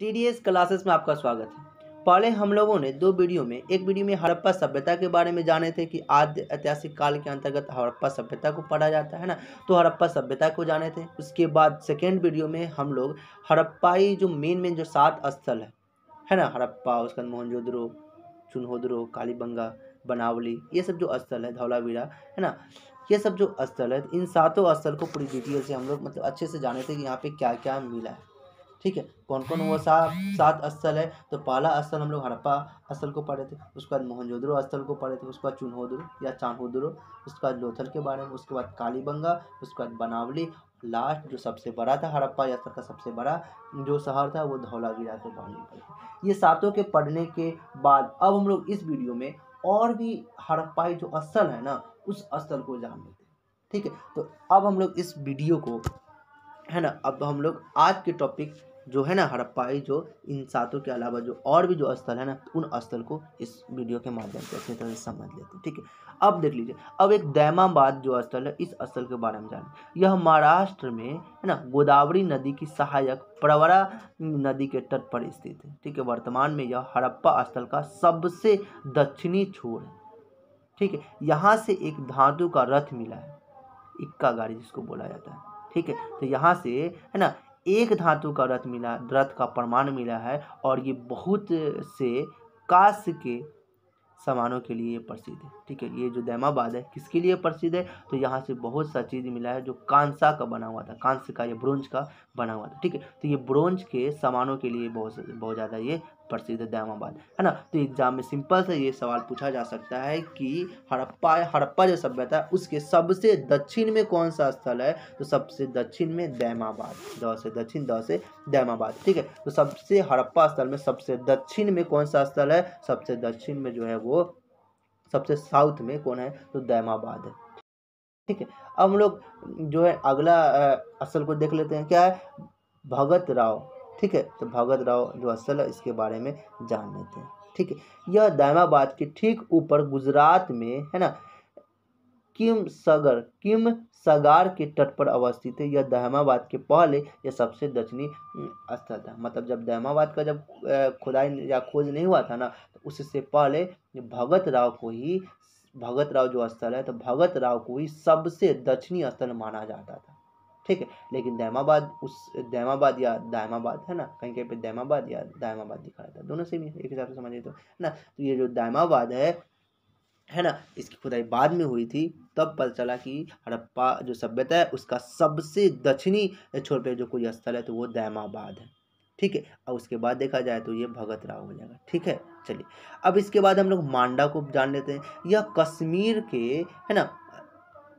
TDS classes में आपका स्वागत है। पहले हम लोगों ने दो वीडियो में, एक वीडियो में हड़प्पा सभ्यता के बारे में जाने थे कि आद्य ऐतिहासिक काल के अंतर्गत हड़प्पा सभ्यता को पढ़ा जाता है ना? तो हड़प्पा सभ्यता को जाने थे। उसके बाद सेकेंड वीडियो में हम लोग हड़प्पाई जो मेन मेन जो सात स्थल है है ना? हड़प्पा, उसके बाद मोहनजोदड़ो चुनहोदरो कालीबंगा, बनावली, ये सब जो स्थल है, धौलावीरा, है ना? ये सब जो स्थल है, इन सातों स्थल को पूरी डिटेल से हम लोग मतलब अच्छे से जाने थे कि यहाँ पे क्या क्या मिला है। ठीक है? कौन कौन वो सात सात स्थल है तो पहला स्थल हम लोग हड़प्पा स्थल को पढ़े थे उसके बाद मोहनजोदड़ो स्थल को पढ़े थे उसके बाद चुनहोदरो या चांदहोदरो उसके बाद लोथल के बारे में उसके बाद कालीबंगा उसके बाद बनावली लास्ट जो सबसे बड़ा था हड़प्पा स्थल का सबसे बड़ा जो शहर था वो धौलावीरा के बारे ये सातों के पढ़ने के बाद अब हम लोग इस वीडियो में और भी हड़प्पाई जो स्थल है ना उस स्थल को जान लेते हैं। ठीक है? तो अब हम लोग इस वीडियो को है ना अब हम लोग आज के टॉपिक जो है ना हड़प्पाई, जो इन सातों के अलावा जो और भी जो स्थल है ना, उन स्थल को इस वीडियो के माध्यम से अच्छी तरह से समझ लेते हैं, ठीक है? अब देख लीजिए, अब एक दैमाबाद जो स्थल है, इस स्थल के बारे में जाने। यह महाराष्ट्र में है ना, गोदावरी नदी की सहायक प्रवरा नदी के तट पर स्थित है, ठीक है? वर्तमान में यह हड़प्पा स्थल का सबसे दक्षिणी छोर है, ठीक है? यहाँ से एक धातु का रथ मिला है, इक्का गाड़ी जिसको बोला जाता है, ठीक है? तो यहाँ से है ना एक धातु का रथ मिला, रथ का प्रमाण मिला है और ये बहुत से कांस्य के सामानों के लिए प्रसिद्ध है। ठीक है, ये जो दैमाबाद है, किसके लिए प्रसिद्ध है? तो यहाँ से बहुत सा चीज़ मिला है जो कांसा का बना हुआ था कांस्य का या ब्रोंज का बना हुआ था। ठीक है तो ये ब्रोंज के सामानों के लिए बहुत बहुत ज़्यादा ये प्रसिद्ध दैमाबाद है ना? तो एग्ज़ाम में सिंपल से ये सवाल पूछा जा सकता है कि हड़प्पा हड़प्पा जो सभ्यता है, उसके सबसे दक्षिण में कौन सा स्थल है? तो सबसे दक्षिण में दैमाबाद। द से दक्षिण, द से दैमाबाद। ठीक है? तो सबसे हड़प्पा स्थल में सबसे दक्षिण में कौन सा स्थल है? सबसे दक्षिण में जो है वो, सबसे साउथ में कौन है? तो दैमाबाद। है ठीक है? अब हम लोग जो है अगला स्थल को देख लेते हैं। क्या है? भगत राव। ठीक है? तो भगत राव जो असल है, इसके बारे में जान लेते हैं। ठीक है? यह दायमाबाद के ठीक ऊपर गुजरात में है ना? किम सगर, किम सगार के तट पर अवस्थित है। यह दहमाबाद के पहले यह सबसे दक्षिणी स्थल था। मतलब जब दहमाबाद का जब खुदाई या खोज नहीं हुआ था ना तो उससे पहले भगत राव को ही, भगत राव जो स्थल है तो भगत राव को ही सबसे दक्षिणी स्थल माना जाता था। ठीक है, लेकिन दैमाबाद उस, दैमाबाद या दायमाबाद है ना? कहीं कहीं पे दैमाबाद या दायमाबाद दिखा रहा था, दोनों सेम ही एक हिसाब से समझिए तो है ना? तो ये जो दायमाबाद है है ना? इसकी खुदाई बाद में हुई थी, तब पता चला कि हड़प्पा जो सभ्यता है, उसका सबसे दक्षिणी छोर पे जो कोई स्थल है तो वो दैमाबाद है। ठीक है और उसके बाद देखा जाए तो ये भगत राव हो जाएगा, ठीक है? चलिए, अब इसके बाद हम लोग मांडा को जान लेते हैं यह कश्मीर के, है ना?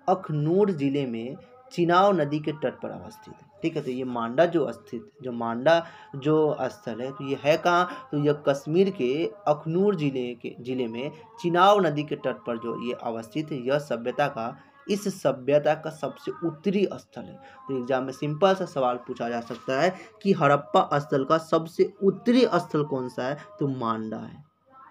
अखनूर ज़िले में चिनाव नदी के तट पर अवस्थित है। ठीक है तो ये मांडा जो स्थित जो मांडा जो स्थल है तो ये है कहाँ? तो यह कश्मीर के अखनूर ज़िले के, ज़िले में चिनाव नदी के तट पर जो ये अवस्थित है, यह सभ्यता का, इस सभ्यता का सबसे उत्तरी स्थल है। तो एग्ज़ाम में सिंपल सा सवाल पूछा जा सकता है कि हड़प्पा स्थल का सबसे उत्तरी स्थल कौन सा है? तो मांडा है।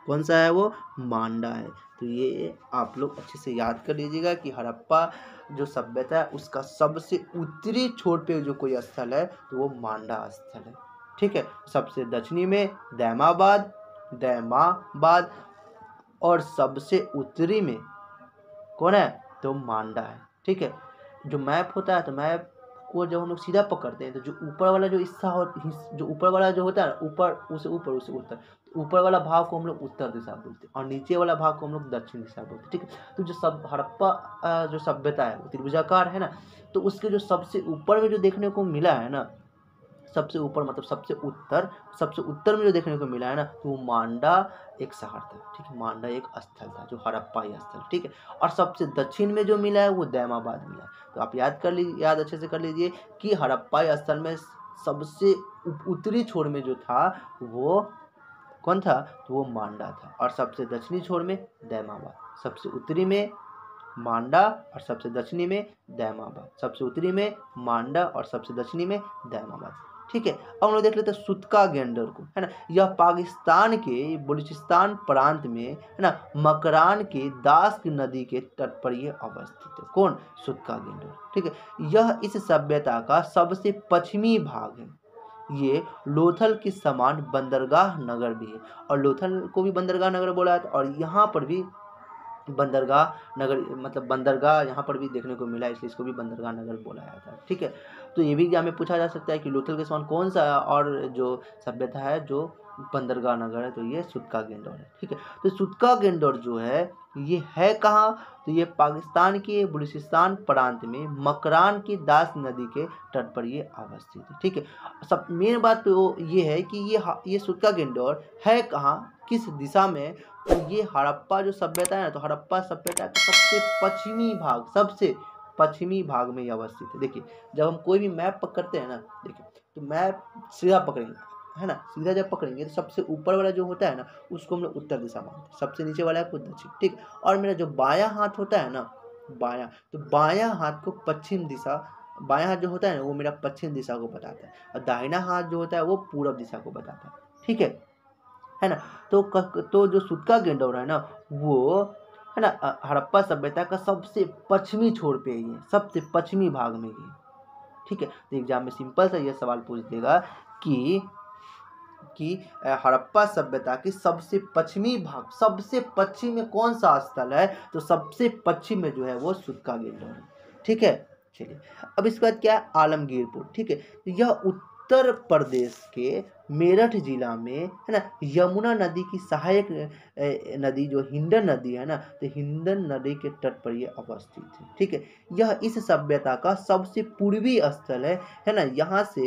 कौन सा है वो? मांडा है। तो ये आप लोग अच्छे से याद कर लीजिएगा कि हड़प्पा जो सभ्यता है, उसका सबसे उत्तरी छोर पे जो कोई स्थल है तो वो मांडा स्थल है। ठीक है? सबसे दक्षिणी में दैमाबाद दैमाबाद और सबसे उत्तरी में कौन है? तो मांडा है। ठीक है? जो मैप होता है तो मैप को जब हम लोग सीधा पकड़ते हैं तो जो ऊपर वाला जो हिस्सा हो जो ऊपर वाला जो होता है ऊपर उसे ऊपर, उसे उत्तर ऊपर वाला भाव को हम लोग उत्तर दिशा बोलते हैं और नीचे वाला भाव को हम लोग दक्षिण दिशा बोलते हैं, ठीक है? तो जो सब हड़प्पा जो सभ्यता है, वो त्रिभुजाकार है ना तो उसके जो सबसे ऊपर में जो देखने को मिला है ना सबसे ऊपर मतलब सबसे उत्तर सबसे उत्तर में जो देखने को मिला है ना तो वो मांडा एक शहर था, ठीक है? मांडा एक स्थल था, जो हड़प्पा स्थल, ठीक है? और सबसे दक्षिण में जो मिला है, वो दैमाबाद मिला है। तो आप याद कर लीजिए याद अच्छे से कर लीजिए कि हड़प्पा स्थल में सबसे उत्तरी छोर में जो था, वो कौन था? तो वो मांडा था। और सबसे दक्षिणी छोर में दैमाबाद, सबसे उत्तरी में मांडा और सबसे दक्षिणी में दैमाबाद, सबसे उत्तरी में मांडा और सबसे दक्षिणी में दैमाबाद। ठीक है? अब हम लोग देख लेते हैं सुतका गेंडर को, है ना? यह पाकिस्तान के बलूचिस्तान प्रांत में, है ना? मकरान के दास की नदी के तट पर यह अवस्थित है। कौन? सुतका गेंडर ठीक है? यह इस सभ्यता का सबसे पश्चिमी भाग है। ये लोथल के समान बंदरगाह नगर भी है। और लोथल को भी बंदरगाह नगर बोला जाता है और यहाँ पर भी बंदरगाह नगर मतलब बंदरगाह यहाँ पर भी देखने को मिला, इसलिए इसको भी बंदरगाह नगर बोला जाता है ठीक है? तो ये भी एग्ज़ाम में पूछा जा सकता है कि लोथल के समान कौन सा और जो सभ्यता है, जो बंदरगाह नगर है तो ये सुतका गेंडौर है, ठीक है? तो सुतका गेंडौर जो है, ये है कहाँ? तो ये पाकिस्तान के बलूचिस्तान प्रांत में मकरान की दास नदी के तट पर ये अवस्थित है, ठीक है? सब, मेन बात तो ये है कि ये ये सुतका गेंडौर है कहाँ? किस दिशा में तो ये हड़प्पा जो सभ्यता है ना तो हड़प्पा सभ्यता का सबसे पश्चिमी भाग, सबसे पश्चिमी भाग में अवस्थित है। देखिए, जब हम कोई भी मैप पकड़ते हैं ना, देखिए तो मैप सीधा पकड़ेंगे, है ना? सीधा जब पकड़ेंगे तो सबसे ऊपर वाला जो होता है ना, उसको हम लोग उत्तर दिशा मानते हैं। सबसे नीचे वाला है को दक्षिण, ठीक? और मेरा जो बायां हाथ होता है ना, बायां तो बायां हाथ को पश्चिम दिशा, बायां हाथ जो होता है ना, वो मेरा पश्चिम दिशा को बताता है। और दाहिना हाथ जो होता है, वो पूर्व दिशा को बताता है, ठीक है? है ना? तो क, तो जो सुतका गेंडौर है ना वो है ना हड़प्पा सभ्यता का सबसे पश्चिमी छोर पे ही है सबसे पश्चिमी भाग में ही ठीक है? तो एग्ज़ाम में सिंपल सा ये सवाल पूछ देगा कि कि हड़प्पा सभ्यता की सबसे पश्चिमी भाग सबसे पश्चिम में कौन सा स्थल है? तो सबसे पश्चिम में जो है वो सुतका गेंडौर ठीक है? चलिए अब इसके बाद क्या है? आलमगीरपुर ठीक है? यह उत्तर प्रदेश के मेरठ जिला में, है ना, यमुना नदी की सहायक नदी जो हिंडन नदी है ना तो हिंडन नदी के तट पर ये अवस्थित है, ठीक है? यह इस सभ्यता का सबसे पूर्वी स्थल है है ना, यहाँ से,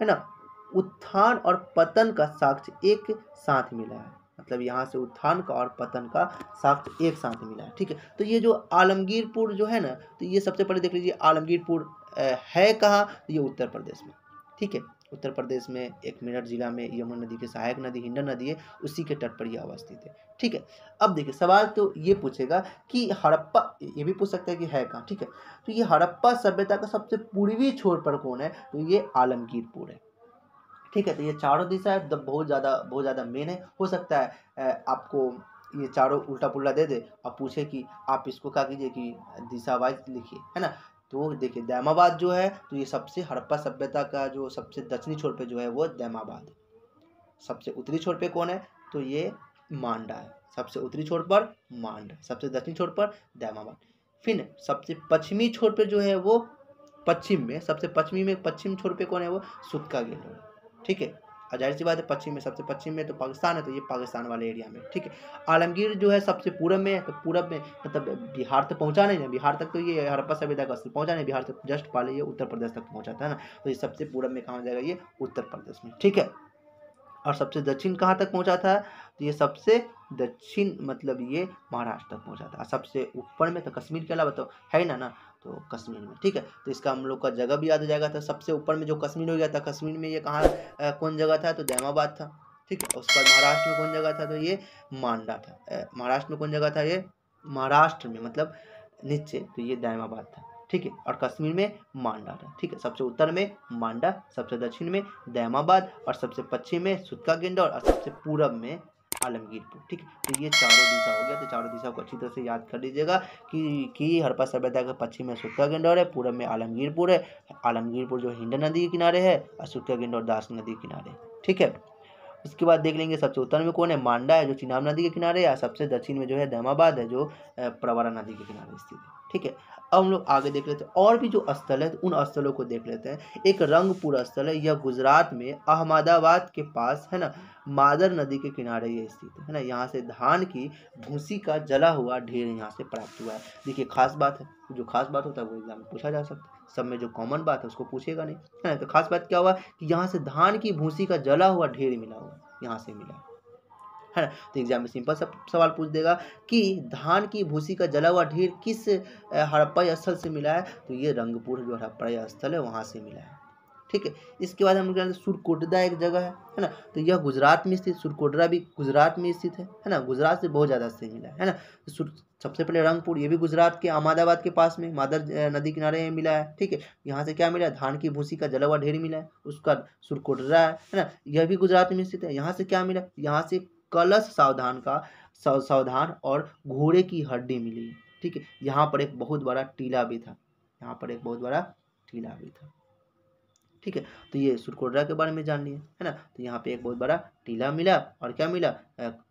है ना, उत्थान और पतन का साक्ष्य एक साथ मिला है मतलब यहाँ से उत्थान का और पतन का साक्ष्य एक साथ मिला है, ठीक है? तो ये जो आलमगीरपुर जो है ना तो ये सबसे पहले देख लीजिए, आलमगीरपुर है कहाँ? ये उत्तर प्रदेश में। ठीक है? उत्तर प्रदेश में एक मेरठ जिला में यमुना नदी की सहायक नदी, हिंडन नदी है, उसी के तट पर यह अवस्थित है। ठीक है? अब देखिए, सवाल तो ये पूछेगा कि हड़प्पा, ये भी पूछ सकता है कि है कहाँ? ठीक है? तो ये हड़प्पा सभ्यता का सबसे पूर्वी छोर पर कौन है? तो ये आलमगीरपुर है। ठीक है? तो ये चारों दिशा है बहुत ज़्यादा बहुत ज़्यादा मेन है। हो सकता है आपको ये चारों उल्टा पुल्टा दे दे और पूछे कि आप इसको क्या कीजिए कि दिशा वाइज लिखिए, है ना? तो देखिए, दैमाबाद जो है तो ये सबसे हड़प्पा सभ्यता का जो सबसे दक्षिणी छोर पे जो है, वो दैमाबाद सबसे उत्तरी छोर पे कौन है? तो ये मांडा है। सबसे उत्तरी छोर पर मांड, सबसे दक्षिणी छोर पर दैमाबाद। फिर सबसे पश्चिमी छोर पे जो है, वो पश्चिम में, सबसे पश्चिमी में पश्चिम छोर पे कौन है वो? सुतका गेंड ठीक है? और ज़ाहिर सी बात है, पश्चिम में, सबसे पश्चिम में तो पाकिस्तान है तो ये पाकिस्तान वाले एरिया में, ठीक है। आलमगीर जो है, सबसे पूरब में तो पूरब में मतलब बिहार तक पहुँचा नहीं है, बिहार तक तो ये हड़प्पा सभ्यता का पहुँचा नहीं, बिहार तक जस्ट पहले ये उत्तर प्रदेश तक पहुँचा था ना तो ये सबसे पूरब में कहाँ जाएगा, ये उत्तर प्रदेश में, ठीक है। और सबसे दक्षिण कहाँ तक पहुँचा था तो ये सबसे दक्षिण मतलब ये महाराष्ट्र तक पहुँचा था, सबसे ऊपर में तो कश्मीर के अलावा तो है ना ना। तो कश्मीर में, ठीक है? तो इसका हम लोग का जगह भी याद हो जाएगा तो सबसे ऊपर में जो कश्मीर हो गया था, कश्मीर में ये कहाँ कौन जगह था? तो दैमाबाद था, ठीक है? उसके बाद महाराष्ट्र में कौन जगह था? तो ये मांडा था। महाराष्ट्र में कौन जगह था ये? महाराष्ट्र में मतलब नीचे तो ये दैमाबाद था, ठीक है? और कश्मीर में मांडा था, ठीक है? सबसे उत्तर में मांडा, सबसे दक्षिण में दैमाबाद और सबसे पश्चिम में सुतका और सबसे पूरब में आलमगीरपुर ठीक है तो ये चारों दिशा हो गया तो चारों दिशा को अच्छी तरह से याद कर लीजिएगा कि कि हरप्पा सभ्यता के पश्चिम में सुक्का गेंडौर है पूरब में आलमगीरपुर है। आलमगीरपुर जो हिंड नदी के किनारे है और सुक्का गेंडौर दास नदी के किनारे। ठीक है, उसके बाद देख लेंगे सबसे उत्तर में कौन है? मांडा है, जो चिनाब नदी के किनारे या सबसे दक्षिण में जो है दहमाबाद है, जो प्रवरा नदी के किनारे स्थित है। ठीक है अब हम लोग आगे देख लेते हैं। और भी जो स्थल है तो उन स्थलों को देख लेते हैं। एक रंगपुर स्थल है, यह गुजरात में अहमदाबाद के पास, है ना? मादर नदी के किनारे ये स्थित है ना? यहाँ से धान की भूसी का जला हुआ ढेर यहाँ से प्राप्त हुआ है। देखिए, खास बात है, जो खास बात होता है, वो एग्ज़ाम में पूछा जा सकता है। सब में जो कॉमन बात है, उसको पूछेगा नहीं, है ना? तो खास बात क्या हुआ कि यहाँ से धान की भूसी का जला हुआ ढेर मिला हुआ, यहाँ से मिला। है। ना तो एग्ज़ाम में सिंपल सा सवाल पूछ देगा कि धान की भूसी का जला हुआ ढेर किस हड़प्पा स्थल से मिला है? तो ये रंगपुर जो हड़प्पा स्थल है, वहाँ से मिला है। ठीक है? इसके बाद हम लोग सुरकोटदा एक जगह है है ना? तो यह गुजरात में स्थित सुरकोटरा भी गुजरात में स्थित है है ना? गुजरात से बहुत ज़्यादा से मिला है ना? तो सबसे पहले रंगपुर, ये भी गुजरात के, अहमदाबाद के पास में, मादर नदी किनारे मिला है। ठीक है? यहाँ से क्या मिला है? धान की भूसी का जला हुआ ढेर मिला है, उसका सुरकोटरा है ना? यह भी गुजरात में स्थित है। यहाँ से क्या मिला? यहाँ से कलश सावधान का सावधान और घोड़े की हड्डी मिली। ठीक है? यहाँ पर एक बहुत बड़ा टीला भी था। यहाँ पर एक बहुत बड़ा टीला भी था। ठीक है? तो ये सुरकोडरा के बारे में जान लिए है ना? तो यहाँ पे एक बहुत बड़ा टीला मिला और क्या मिला?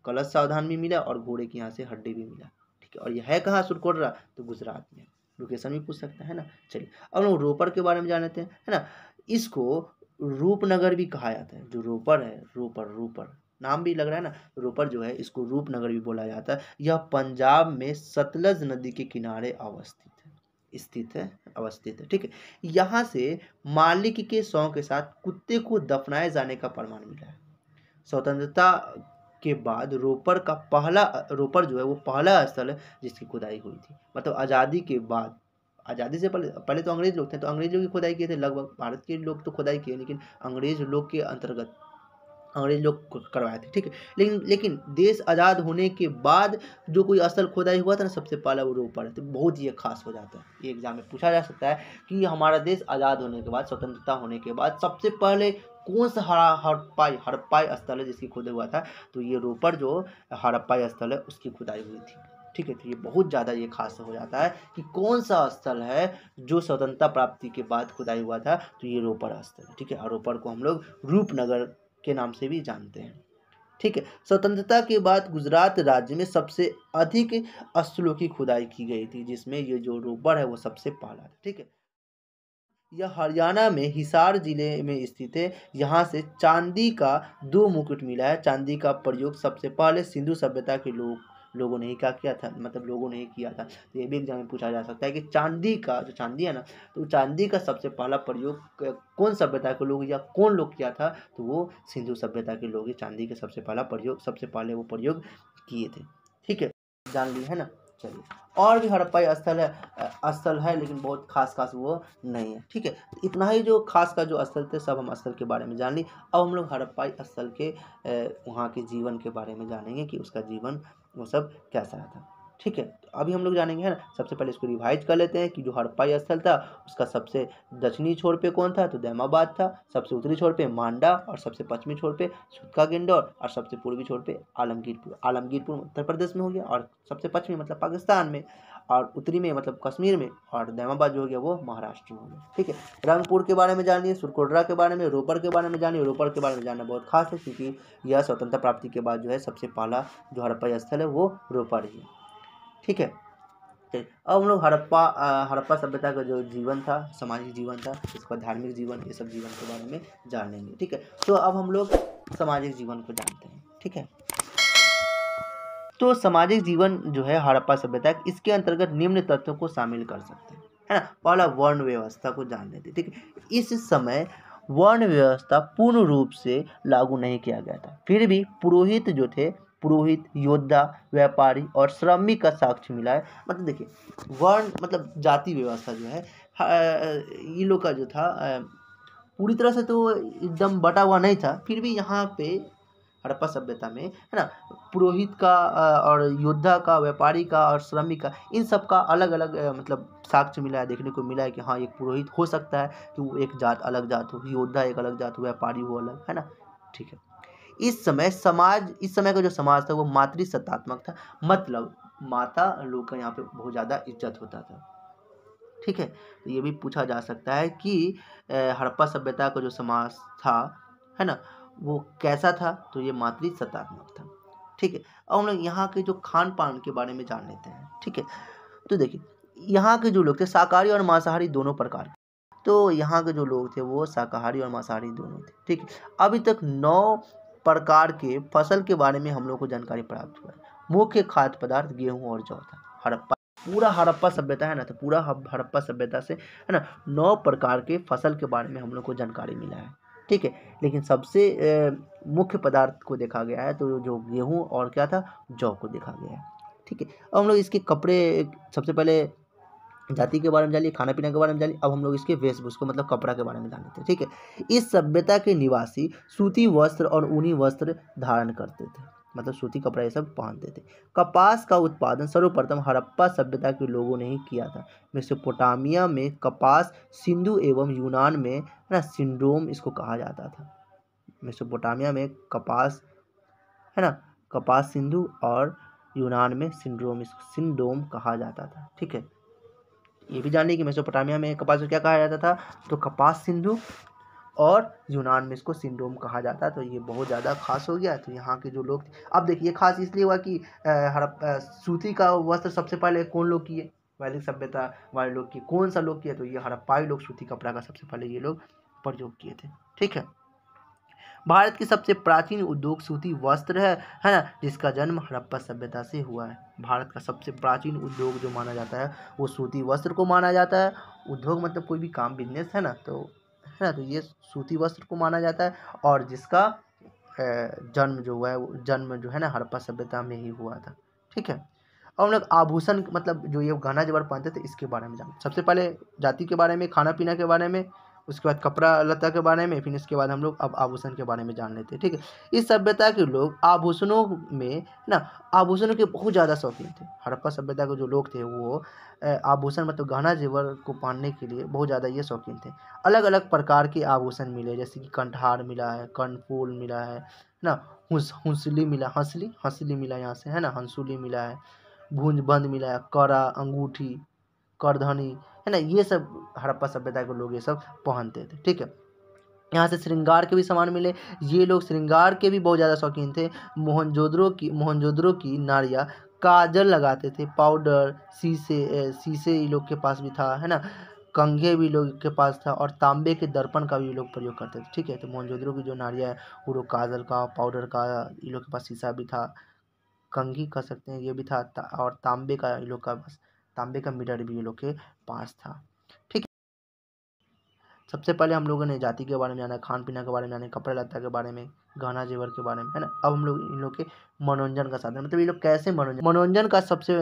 कलश सावधान भी मिला और घोड़े की यहाँ से हड्डी भी मिला। ठीक है? और यह है कहाँ सुरकोडरा तो गुजरात में। लोकेशन भी पूछ सकता है ना? चलिए, अब लोग रोपर के बारे में जान लेते हैं, है ना? इसको रूपनगर भी कहा जाता है। जो रोपर है, रोपर रोपर। नाम भी लग रहा है ना रोपर जो है इसको रूपनगर भी बोला जाता है। यह पंजाब में सतलज नदी के किनारे अवस्थित है, स्थित है, अवस्थित है, ठीक है। यहाँ से मालिक के सौ के साथ कुत्ते को दफनाए जाने का प्रमाण मिला है। स्वतंत्रता के बाद रोपर का पहला, रोपर जो है वो पहला स्थल है जिसकी खुदाई हुई थी। मतलब आज़ादी के बाद, आज़ादी से पहले पहले तो अंग्रेज़ लोग थे तो अंग्रेज़ लोग की खुदाई किए थे। लगभग भारत के लोग तो खुदाई किए, लेकिन अंग्रेज़ लोग के अंतर्गत अंग्रेज़ लोग करवाए थे, ठीक है? लेकिन लेकिन देश आज़ाद होने के बाद जो कोई असल खुदाई हुआ था ना, सबसे पहला वो रोपर है तो बहुत ही खास हो जाता है। ये एग्ज़ाम में पूछा जा सकता है कि हमारा देश आज़ाद होने के बाद, स्वतंत्रता होने के बाद सबसे पहले कौन सा हरा हड़प्पाई हड़प्पाई स्थल है जिसकी खुदाई हुआ था? तो ये रोपर जो हड़प्पाई स्थल है, उसकी खुदाई हुई थी। ठीक है तो ये बहुत ज़्यादा ये खास हो जाता है कि कौन सा स्थल है जो स्वतंत्रता प्राप्ति के बाद खुदाई हुआ था? तो ये रोपर स्थल है, ठीक है? और रोपर को हम लोग रूपनगर के नाम से भी जानते हैं। ठीक है, स्वतंत्रता के बाद गुजरात राज्य में सबसे अधिक अस्थलों की खुदाई की गई थी, जिसमें ये जो रोबड़ है वो सबसे पहला था। ठीक है, यह हरियाणा में हिसार ज़िले में स्थित है। यहाँ से चांदी का दो मुकुट मिला है। चांदी का प्रयोग सबसे पहले सिंधु सभ्यता के लोग लोगों ने ही क्या किया था? मतलब लोगों ने ही किया था। तो ये भी एग्ज़ाम में पूछा जा सकता है कि चांदी का, जो चांदी है ना तो चांदी का सबसे पहला प्रयोग कौन सभ्यता के लोग या कौन लोग किया था? तो वो सिंधु सभ्यता के लोग ही चांदी का सबसे पहला प्रयोग, सबसे पहले वो प्रयोग किए थे। ठीक है? जान ली है ना? चलिए। और भी हड़प्पाई स्थल है स्थल है, लेकिन बहुत खास खास वो नहीं है। ठीक है? इतना ही जो खास का जो स्थल थे, सब हम स्थल के बारे में जान ली। अब हम लोग हड़प्पाई स्थल के वहाँ के जीवन के बारे में जानेंगे कि उसका जीवन वो सब कैसा था ठीक है तो अभी हम लोग जानेंगे, है ना? सबसे पहले इसको रिवाइज कर लेते हैं कि जो हड़प्पा स्थल था, उसका सबसे दक्षिणी छोर पे कौन था? तो दैमाबाद था, सबसे उत्तरी छोर पे मांडा और सबसे पश्चिमी छोर पे सुतका गेंडौर और सबसे पूर्वी छोर पे आलमगीरपुर। आलमगीरपुर उत्तर प्रदेश में हो गया और सबसे पश्चिमी मतलब पाकिस्तान में और उत्तरी में मतलब कश्मीर में और दैमाबाद जो हो गया वो महाराष्ट्र में हो गया। ठीक है, रंगपुर के बारे में जानिए सुरकोडरा के बारे में रोपर के बारे में जानिए। रोपर के बारे में जानना बहुत खास है क्योंकि यह स्वतंत्रता प्राप्ति के बाद जो है सबसे पहला जो हड़प्पा स्थल है वो रोपर ही है। ठीक है? अब हम लोग हड़प्पा हड़प्पा सभ्यता का जो जीवन था सामाजिक जीवन था इसका धार्मिक जीवन ये सब जीवन के बारे में जान लेंगे ठीक है? तो अब हम लोग सामाजिक जीवन को जानते हैं ठीक है? तो सामाजिक जीवन जो है हड़प्पा सभ्यता इसके अंतर्गत निम्न तत्वों को शामिल कर सकते हैं है ना? पहला वर्ण व्यवस्था को जान लेते ठीक है? इस समय वर्ण व्यवस्था पूर्ण रूप से लागू नहीं किया गया था फिर भी पुरोहित जो थे पुरोहित, योद्धा, व्यापारी और श्रमिक का साक्ष्य मिला है। मतलब देखिए, वर्ण मतलब जाति व्यवस्था जो है ये लोग का जो था पूरी तरह से तो एकदम बटा हुआ नहीं था, फिर भी यहाँ पे हड़प्पा सभ्यता में, है ना, पुरोहित का और योद्धा का, व्यापारी का और श्रमिक का, इन सब का अलग अलग मतलब साक्ष्य मिला है, देखने को मिला है कि हाँ एक पुरोहित हो सकता है कि वो एक जात, अलग जात हो, योद्धा एक अलग जात हो, व्यापारी हो अलग, है ना, ठीक है। इस समय समाज, इस समय का जो समाज था, वो मातृ सत्तात्मक था। मतलब माता लोग का यहाँ पे बहुत ज़्यादा इज़्ज़त होता था। ठीक है? तो ये भी पूछा जा सकता है कि हड़प्पा सभ्यता का जो समाज था, है ना, वो कैसा था? तो ये मातृ सत्तात्मक था। ठीक है? अब हम लोग यहाँ के जो खान पान के बारे में जान लेते हैं। ठीक है? तो देखिए, यहाँ के जो लोग थे, शाकाहारी और मांसाहारी दोनों प्रकार तो यहाँ के जो लोग थे, वो शाकाहारी और मांसाहारी दोनों थे। ठीक है? अभी तक नौ प्रकार के फ़सल के बारे में हम लोग को जानकारी प्राप्त हुआ है। मुख्य खाद्य पदार्थ गेहूँ और जौ था। हड़प्पा। पूरा हड़प्पा सभ्यता है ना तो पूरा हड़प्पा सभ्यता से, है ना, नौ प्रकार के फ़सल के बारे में हम लोग को जानकारी मिला है। ठीक है, लेकिन सबसे मुख्य पदार्थ को देखा गया है तो जो गेहूँ और क्या था, जौ को देखा गया है। ठीक है, अब हम लोग इसके कपड़े, सबसे पहले जाति के बारे में जानिए खाना पीना के बारे में जानिए अब हम लोग इसके वेशभूषा मतलब कपड़ा के बारे में जान लेते हैं, ठीक है? इस सभ्यता के निवासी सूती वस्त्र और ऊनी वस्त्र धारण करते थे मतलब सूती कपड़ा ये सब पहनते थे। कपास का उत्पादन सर्वप्रथम हड़प्पा सभ्यता के लोगों ने ही किया था। मेसोपोटामिया में कपास, सिंधु एवं यूनान में, है ना, सिंड्रोम इसको कहा जाता था। मेसोपोटामिया में कपास, है ना, कपास, सिंधु और यूनान में सिंड्रोम इसको सिंड्रोम कहा जाता था, ठीक है? ये भी जान ली कि मेसोपोटामिया में कपास को क्या कहा जाता था? तो कपास सिंधु और यूनान में इसको सिंड्रोम कहा जाता है तो ये बहुत ज़्यादा खास हो गया। तो यहाँ के जो लोग अब देखिए खास इसलिए हुआ कि हड़प सूती का वस्त्र सबसे पहले कौन लोग किए? वैदिक सभ्यता वाले लोग किए। कौन सा लोग किए तो ये हड़प्पाई लोग, सूती कपड़ा का सबसे पहले ये लोग प्रयोग किए थे। ठीक है? भारत की सबसे प्राचीन उद्योग सूती वस्त्र है है ना, जिसका जन्म हड़प्पा सभ्यता से हुआ है। भारत का सबसे प्राचीन उद्योग जो माना जाता है, वो सूती वस्त्र को माना जाता है। उद्योग मतलब कोई भी काम बिज़नेस है ना तो है ना तो ये सूती वस्त्र को माना जाता है और जिसका जन्म जो हुआ है जन्म जो है ना, हड़प्पा सभ्यता में ही हुआ था। ठीक है? और हम लोग आभूषण मतलब जो ये गहना जबर पहनते थे, इसके बारे में जान सबसे पहले जाति के बारे में खाना पीना के बारे में उसके बाद कपड़ा लता के बारे में, फिर इसके बाद हम लोग अब आभूषण के बारे में जान लेते हैं, ठीक है? इस सभ्यता के लोग आभूषणों में ना, आभूषणों के बहुत ज़्यादा शौकीन थे। हड़प्पा सभ्यता के जो लोग थे वो आभूषण मतलब गहना जेवर को पहनने के लिए बहुत ज़्यादा ये शौकीन थे। अलग अलग प्रकार के आभूषण मिले, जैसे कि कंठार मिला है कर्णफूल मिला है, ना हंसली मिला, हंसली हंसली मिला यहाँ से, है ना? हंसुली मिला है, भूंज बंद मिला है, कड़ा, अंगूठी, करधनी है ना, ये सब हड़प्पा सभ्यता के लोग ये सब पहनते थे, ठीक है? यहाँ से श्रृंगार के भी सामान मिले, ये लोग श्रृंगार के भी बहुत ज़्यादा शौकीन थे। मोहनजोदड़ो की मोहनजोदड़ो की नारियाँ काजल लगाते थे, पाउडर शीशे शीशे ये लोग के पास भी था, है ना? कंघे भी लोग के पास था और तांबे के दर्पण का भी लोग प्रयोग करते थे, ठीक है? तो मोहनजोदड़ो की जो नारियाँ है, वो लोग काजल का, पाउडर का, ये लोग के पास शीशा भी था, कंघी कह सकते हैं, ये भी था और तांबे का ये लोग का बस तांबे का मिरर भी ये लोग के पास था। ठीक सबसे पहले हम लोगों ने जाति के बारे में जाना खान पीना के बारे में जाना कपड़े लत्ता के बारे में गहना जेवर के बारे में, है ना? अब हम लोग इन लोग के मनोरंजन का साधन मतलब ये लोग कैसे मनोरंजन मनोरंजन का सबसे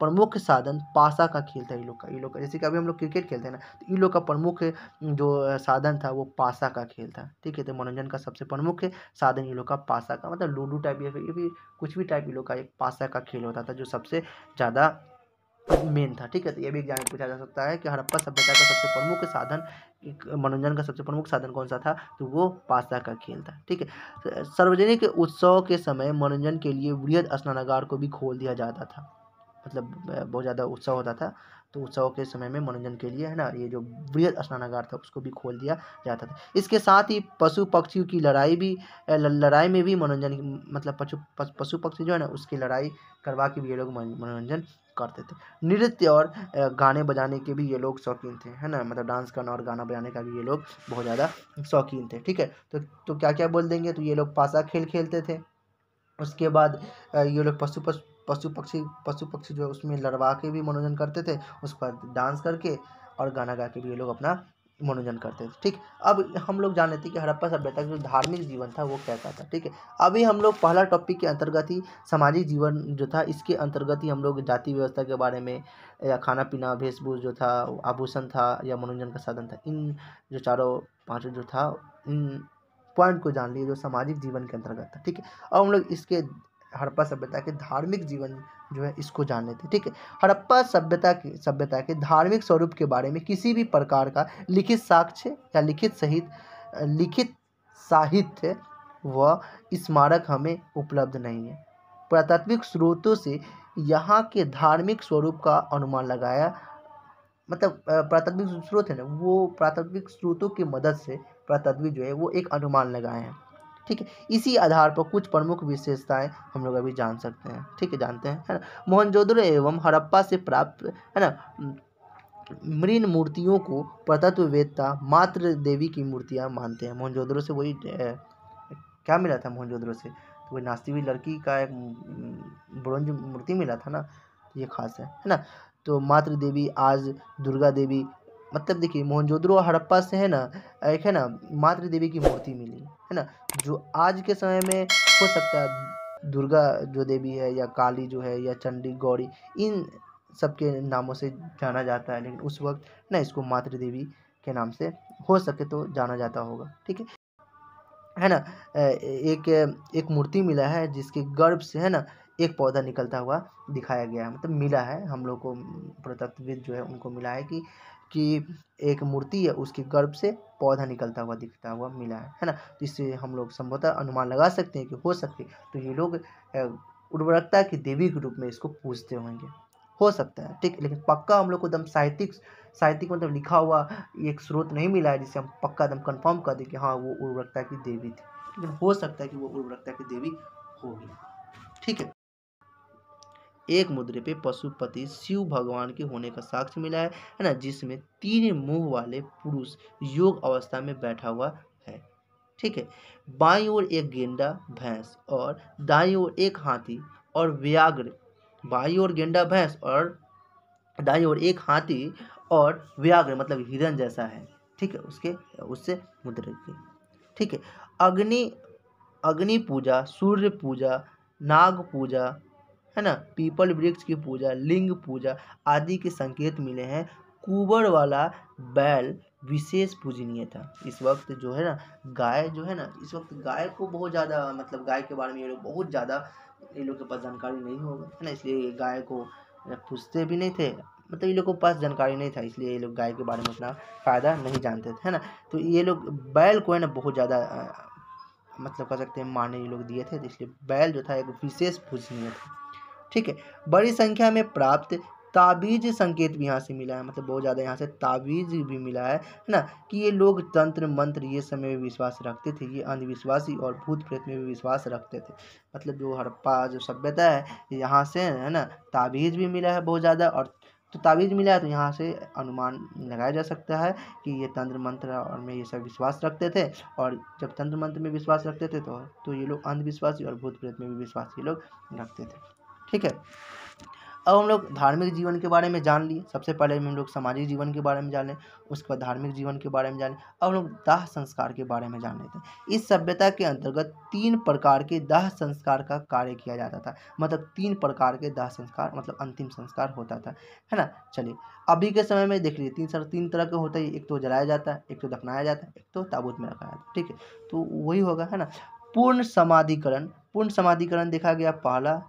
प्रमुख साधन पासा का खेल था ये लोग का, ये लोग का। जैसे कि अभी हम लोग क्रिकेट खेलते हैं ना तो इन लोग का प्रमुख जो साधन था वो पासा का खेल था। ठीक है तो मनोरंजन का सबसे प्रमुख साधन ये लोग का पासा का मतलब लूडो टाइप या फिर कुछ भी टाइप ये लोग का एक पासा का खेल होता था जो सबसे ज़्यादा मेन था, ठीक है? तो ये भी एग्ज़ाम में पूछा जा सकता है कि हड़प्पा सभ्यता का सबसे प्रमुख साधन मनोरंजन का सबसे प्रमुख साधन कौन सा था? तो वो पासा का खेल था, ठीक है? सार्वजनिक उत्सव के समय मनोरंजन के लिए वृहद स्नानागार को भी खोल दिया जाता था। मतलब बहुत ज़्यादा उत्सव होता था तो उत्सव के समय में मनोरंजन के लिए, है ना? ये जो वृहद स्नानागार था, उसको भी खोल दिया जाता था। इसके साथ ही पशु पक्षियों की लड़ाई भी लड़ाई में भी मनोरंजन मतलब पशु पशु पक्षी जो है ना, उसकी लड़ाई करवा के भी ये लोग मनोरंजन करते थे। नृत्य और गाने बजाने के भी ये लोग शौकीन थे, है ना? मतलब डांस करना और गाना बजाने का भी ये लोग बहुत ज़्यादा शौकीन थे, ठीक है? तो तो क्या क्या बोल देंगे? तो ये लोग पासा खेल खेलते थे। उसके बाद ये लोग पशु पशु पशु पक्षी पशु पक्षी जो है उसमें लड़वा के भी मनोरंजन करते थे। उस पर डांस करके और गाना गा के भी ये लोग अपना मनोरंजन करते थे। ठीक, अब हम लोग जान लेते कि हड़प्पा सभ्यता का जो धार्मिक जीवन था, वो कैसा था। ठीक है, अभी हम लोग पहला टॉपिक के अंतर्गत ही सामाजिक जीवन जो था, इसके अंतर्गत ही हम लोग जाति व्यवस्था के बारे में, या खाना पीना वेशभूष जो था, आभूषण था, या मनोरंजन का साधन था, इन जो चारों पाँचों जो था, इन पॉइंट को जान लिए जो सामाजिक जीवन के अंतर्गत था। ठीक है, अब हम लोग इसके हड़प्पा सभ्यता के धार्मिक जीवन जो है, इसको जान लेते हैं ठीक है, हड़प्पा सभ्यता की, सभ्यता के धार्मिक स्वरूप के बारे में किसी भी प्रकार का लिखित साक्ष्य या लिखित सहित, लिखित साहित्य व स्मारक हमें उपलब्ध नहीं है। पुरातात्विक स्रोतों से यहाँ के धार्मिक स्वरूप का अनुमान लगाया मतलब पुरातात्विक स्रोत है ना, वो पुरातात्विक स्रोतों की मदद से पुरातात्विक जो है, वो एक अनुमान लगाए हैं। ठीक है, इसी आधार पर कुछ प्रमुख विशेषताएँ हम लोग अभी जान सकते हैं। ठीक है, जानते हैं, है ना? मोहनजोदड़ो एवं हड़प्पा से प्राप्त, है ना? मृन मूर्तियों को प्रतत्ववेदता मात्र देवी की मूर्तियाँ मानते हैं। मोहनजोदड़ो से वही क्या मिला था मोहनजोदड़ो से? तो वही नाचती हुई लड़की का एक ब्रॉन्ज मूर्ति मिला था ना? ये खास है है ना? तो मातृ देवी आज दुर्गा देवी मतलब देखिए, मोहनजोदड़ो हड़प्पा से है ना, एक है ना मातृ देवी की मूर्ति मिली, है ना, जो आज के समय में हो सकता है दुर्गा जो देवी है या काली जो है या चंडी, गौरी, इन सबके नामों से जाना जाता है, लेकिन उस वक्त ना इसको मातृ देवी के नाम से हो सके तो जाना जाता होगा, ठीक है? है ना एक एक मूर्ति मिला है जिसके गर्भ से है ना, एक पौधा निकलता हुआ दिखाया गया है मतलब मिला है, हम लोग को पुरातत्वविद जो है उनको मिला है कि कि एक मूर्ति है उसके गर्भ से पौधा निकलता हुआ, दिखता हुआ मिला है है ना? तो इससे हम लोग संभवतः अनुमान लगा सकते हैं कि हो सकते तो ये लोग उर्वरकता की देवी के रूप में इसको पूजते होंगे। हो सकता है, ठीक? लेकिन पक्का हम लोग को एकदम साहित्यिक साहित्यिक मतलब लिखा हुआ एक स्रोत नहीं मिला है, जिससे हम पक्का एकदम कंफर्म कर दें कि हाँ वो उर्वरकता की देवी थी। लेकिन हो सकता है कि वो उर्वरकता की देवी होगी, ठीक है? एक मुद्रे पे पशुपति शिव भगवान के होने का साक्ष्य मिला है है ना? जिसमें तीन मुँह वाले पुरुष योग अवस्था में बैठा हुआ है। ठीक है? बाई ओर एक गेंडा, भैंस और दाई ओर एक हाथी और व्याघ्र। बाई ओर गेंडा, भैंस और दाई ओर एक हाथी और व्याघ्र मतलब हिरन जैसा है। ठीक है? उसके, उससे मुद्रे के। ठीक है? अग्नि अग्नि पूजा, सूर्य पूजा, नाग पूजा है ना? पीपल वृक्ष की पूजा, लिंग पूजा आदि के संकेत मिले हैं। कुबर वाला बैल विशेष पूजनीय था। इस वक्त जो है ना, गाय जो है ना, इस वक्त गाय को बहुत ज़्यादा मतलब गाय के बारे में ये लोग बहुत ज़्यादा ये लोग के पास जानकारी नहीं होगा, है ना? इसलिए गाय को पूछते भी नहीं थे। मतलब ये लोग के पास जानकारी नहीं था, इसलिए ये लोग गाय के बारे में उतना फ़ायदा नहीं जानते थे, है ना? तो ये लोग बैल को है ना, बहुत ज़्यादा मतलब कह सकते हैं माने ये लोग दिए थे तो इसलिए बैल जो था एक विशेष पूजनीय था। ठीक है। बड़ी संख्या में प्राप्त ताबीज संकेत भी यहाँ से मिला है। मतलब बहुत ज़्यादा यहाँ से ताबीज भी मिला है है ना? कि ये लोग तंत्र, मंत्र ये सब में भी विश्वास रखते थे, ये अंधविश्वासी और भूत प्रेत में भी विश्वास रखते थे। मतलब जो हड़प्पा जो सभ्यता है यहाँ से, है ना? ताबीज भी मिला है बहुत ज़्यादा और तो ताबीज़ मिला है तो यहाँ से अनुमान लगाया जा सकता है कि ये तंत्र, मंत्र और में ये सब विश्वास रखते थे और जब तंत्र, मंत्र में विश्वास रखते थे तो तो ये लोग अंधविश्वासी और भूत प्रेत में भी विश्वास ये लोग रखते थे। ठीक है? अब हम लोग धार्मिक जीवन के बारे में जान लिए। सबसे पहले हम लोग सामाजिक जीवन के बारे में जाने उसके बाद धार्मिक जीवन के बारे में जाने अब हम लोग दाह संस्कार के बारे में जान लेते हैं। इस सभ्यता के अंतर्गत तीन प्रकार के दाह संस्कार का कार्य किया जाता था। मतलब तीन प्रकार के दाह संस्कार मतलब अंतिम संस्कार होता था। है ना? चलिए, अभी के समय में देख लीजिए, तीन सर, तीन तरह के होते हैं। एक तो जलाया जाता है, एक तो दफनाया जाता है, एक तो ताबूत में रखा जाता है। ठीक है? तो वही होगा, है ना? पूर्ण समाधिकरण पूर्ण समाधिकरण देखा गया, पहला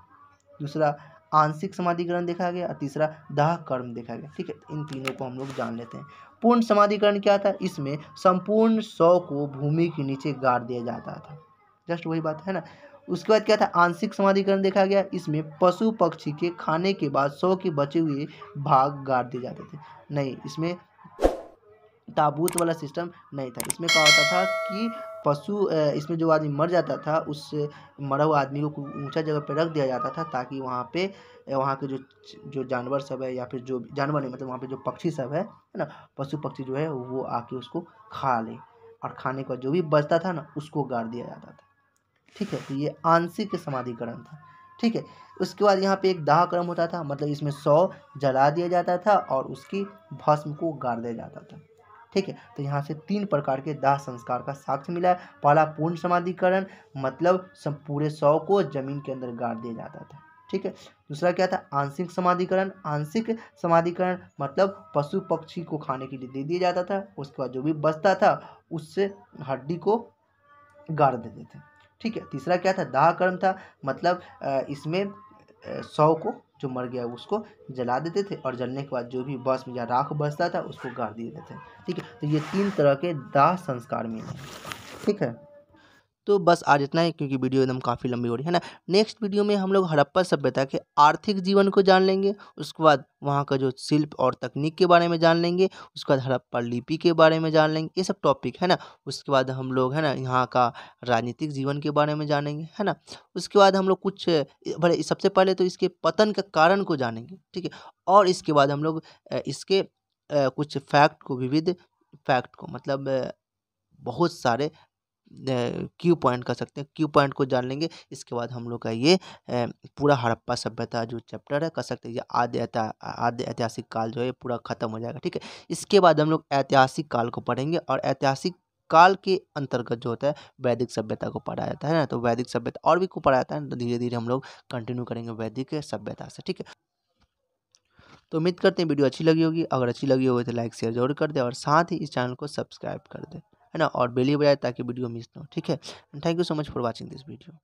दूसरा, आंशिक समाधिकरण देखा गया और तीसरा, दाह कर्म देखा गया। ठीक है इन तीनों को हम लोग जान लेते हैं। पूर्ण समाधिकरण क्या था? इसमें संपूर्ण सौ को भूमि के नीचे गाड़ दिया जाता था। जस्ट वही बात है ना? उसके बाद क्या था? आंशिक समाधिकरण देखा गया। इसमें पशु पक्षी के खाने के बाद सौ के बचे हुए भाग गाड़ दिए जाते थे। नहीं, इसमें ताबूत वाला सिस्टम नहीं था। इसमें क्या होता था कि पशु इसमें जो आदमी मर जाता था, उस मरा हुआ आदमी को ऊँचा जगह पर रख दिया जाता था ताकि वहाँ पे, वहाँ के जो जो जानवर सब है या फिर जो जानवर नहीं मतलब वहाँ पे जो पक्षी सब है है ना पशु पक्षी जो है, वो आके उसको खा ले और खाने का जो भी बचता था ना, उसको गाड़ दिया जाता था। ठीक है तो ये आंशिक समाधिकरण था। ठीक है, उसके बाद यहाँ पे एक दाह क्रम होता था मतलब इसमें सौ जला दिया जाता था और उसकी भस्म को गाड़ दिया जाता था। ठीक है? तो यहाँ से तीन प्रकार के दाह संस्कार का साक्ष्य मिला है। पहला, पूर्ण समाधिकरण मतलब पूरे सौ को ज़मीन के अंदर गाड़ दिया जाता था। ठीक है? दूसरा क्या था? आंशिक समाधिकरण। आंशिक समाधिकरण मतलब पशु पक्षी को खाने के लिए दे दिया जाता था। उसके बाद जो भी बचता था, उससे हड्डी को गाड़ देते थे। ठीक है? तीसरा क्या था? दाह कर्म था। मतलब इसमें सौ को जो मर गया, उसको जला देते थे और जलने के बाद जो भी बस में या राख बसता था, उसको गाड़ देते थे। ठीक है? तो ये तीन तरह के दाह संस्कार मिले ठीक है? तो बस आज इतना ही, क्योंकि वीडियो एकदम काफ़ी लंबी हो रही है ना? नेक्स्ट वीडियो में हम लोग हड़प्पा सभ्यता के आर्थिक जीवन को जान लेंगे, उसके बाद वहाँ का जो शिल्प और तकनीक के बारे में जान लेंगे, उसके बाद हड़प्पा लिपि के बारे में जान लेंगे, ये सब टॉपिक है ना? उसके बाद हम लोग, है ना, यहाँ का राजनीतिक जीवन के बारे में जानेंगे, है ना? उसके बाद हम लोग कुछ, बड़े, सबसे पहले तो इसके पतन के कारण को जानेंगे, ठीक है? और इसके बाद हम लोग इसके कुछ फैक्ट को, विविध फैक्ट को मतलब बहुत सारे क्यू पॉइंट कर सकते हैं। क्यू पॉइंट को जान लेंगे। इसके बाद हम लोग का ये पूरा हड़प्पा सभ्यता जो चैप्टर है, कर सकते हैं। ये आद्य आद्य ऐतिहासिक काल जो है पूरा ख़त्म हो जाएगा, ठीक है? इसके बाद हम लोग ऐतिहासिक काल को पढ़ेंगे और ऐतिहासिक काल के अंतर्गत जो होता है, वैदिक सभ्यता को पढ़ाया जाता है ना? तो वैदिक सभ्यता और भी को पढ़ाया जाता है तो धीरे धीरे हम लोग कंटिन्यू करेंगे वैदिक सभ्यता से, ठीक है? तो उम्मीद करते हैं वीडियो अच्छी लगी होगी। अगर अच्छी लगी होगी तो लाइक शेयर ज़रूर कर दे और साथ ही इस चैनल को सब्सक्राइब कर दे। है ना? और बेली बजाए ताकि वीडियो मिस ना हो, ठीक है? Thank you so much for watching this video